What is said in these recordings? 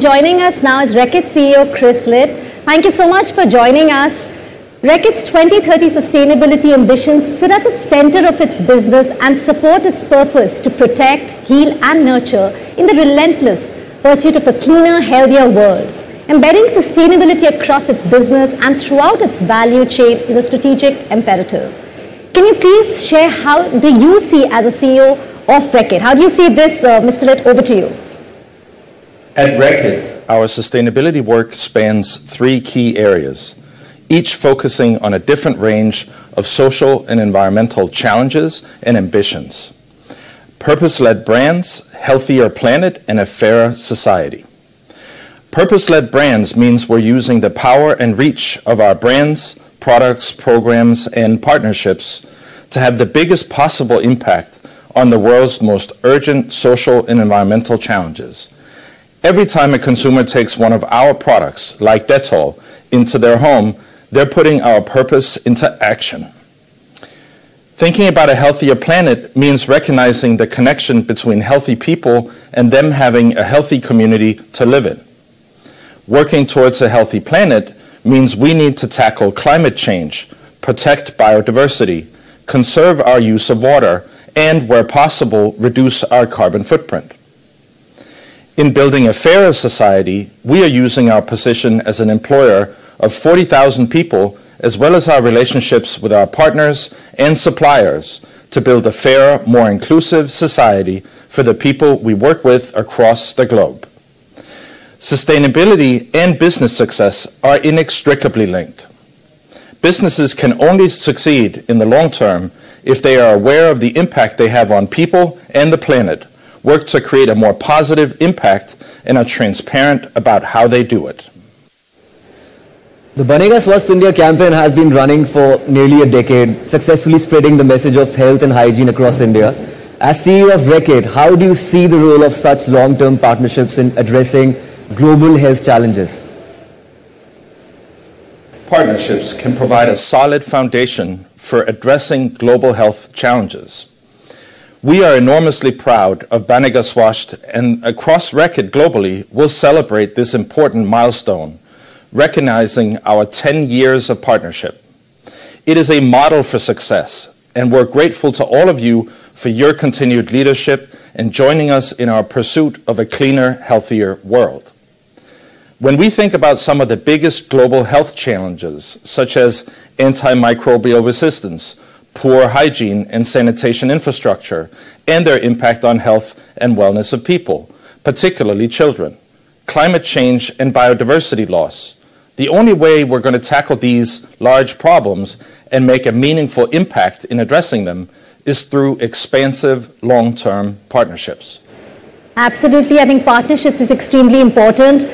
Joining us now is Reckitt CEO Kris Licht. Thank you so much for joining us. Reckitt's 2030 sustainability ambitions sit at the center of its business and support its purpose to protect, heal, and nurture in the relentless pursuit of a cleaner, healthier world. Embedding sustainability across its business and throughout its value chain is a strategic imperative. Can you please share how do you see as a CEO of Reckitt? How do you see this, uh, Mr. Licht? Over to you. At Reckitt, our sustainability work spans three key areas, each focusing on a different range of social and environmental challenges and ambitions. Purpose-led brands, healthier planet, and a fairer society. Purpose-led brands means we're using the power and reach of our brands, products, programs, and partnerships to have the biggest possible impact on the world's most urgent social and environmental challenges Every time a consumer takes one of our products, like Dettol, into their home, they're putting our purpose into action. Thinking about a healthier planet means recognizing the connection between healthy people and them having a healthy community to live in. Working towards a healthy planet means we need to tackle climate change, protect biodiversity, conserve our use of water, and, where possible, reduce our carbon footprint. In building a fairer society, we are using our position as an employer of 40,000 people, as well as our relationships with our partners and suppliers, to build a fairer, more inclusive society for the people we work with across the globe. Sustainability and business success are inextricably linked. Businesses can only succeed in the long term if they are aware of the impact they have on people and the planet work to create a more positive impact and are transparent about how they do it. The Banega Swasth India campaign has been running for nearly a decade, successfully spreading the message of health and hygiene across India. As CEO of Reckitt, how do you see the role of such long-term partnerships in addressing global health challenges? Partnerships can provide a solid foundation for addressing global health challenges. We are enormously proud of Swasth and across Reckitt globally will celebrate this important milestone, recognizing our 10 years of partnership. It is a model for success, and we're grateful to all of you for your continued leadership and joining us in our pursuit of a cleaner, healthier world. When we think about some of the biggest global health challenges, such as antimicrobial resistance, poor hygiene and sanitation infrastructure, and their impact on health and wellness of people, particularly children, climate change, and biodiversity loss. The only way we're going to tackle these large problems and make a meaningful impact in addressing them is through expansive long term partnerships. Absolutely. I think partnerships is extremely important.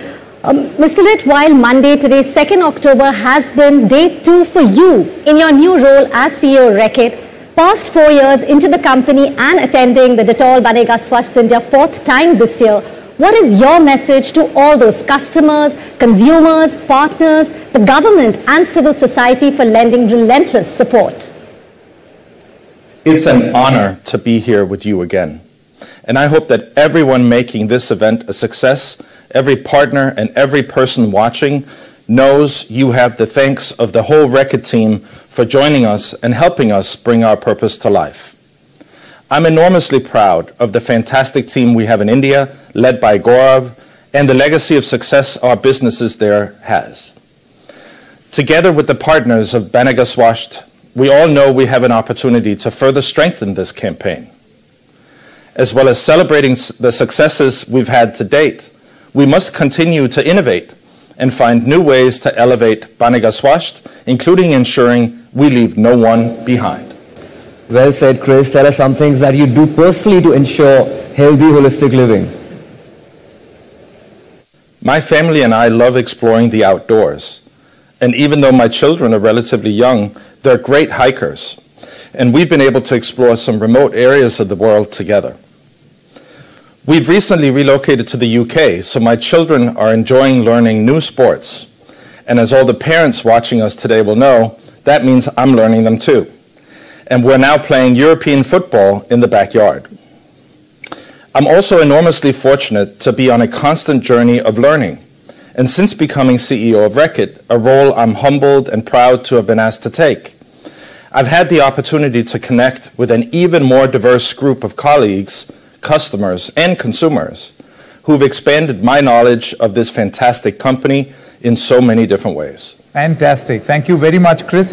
Um, Mr. Licht, while Monday, today, 2nd October, has been day two for you in your new role as CEO Reckitt, past four years into the company and attending the Dettol Banega Swasth India fourth time this year, what is your message to all those customers, consumers, partners, the government and civil society for lending relentless support? It's an honor to be here with you again. And I hope that everyone making this event a success every partner, and every person watching knows you have the thanks of the whole Reckitt team for joining us and helping us bring our purpose to life. I'm enormously proud of the fantastic team we have in India, led by Gaurav, and the legacy of success our businesses there has. Together with the partners of Swasth, we all know we have an opportunity to further strengthen this campaign. As well as celebrating the successes we've had to date, we must continue to innovate and find new ways to elevate Banega Swasth, including ensuring we leave no one behind. Well said, Kris. Tell us some things that you do personally to ensure healthy, holistic living. My family and I love exploring the outdoors. And even though my children are relatively young, they're great hikers. And we've been able to explore some remote areas of the world together. We've recently relocated to the UK, so my children are enjoying learning new sports. And as all the parents watching us today will know, that means I'm learning them too. And we're now playing European football in the backyard. I'm also enormously fortunate to be on a constant journey of learning. And since becoming CEO of Reckitt, a role I'm humbled and proud to have been asked to take, I've had the opportunity to connect with an even more diverse group of colleagues, customers, and consumers who've expanded my knowledge of this fantastic company in so many different ways. Fantastic. Thank you very much, Kris.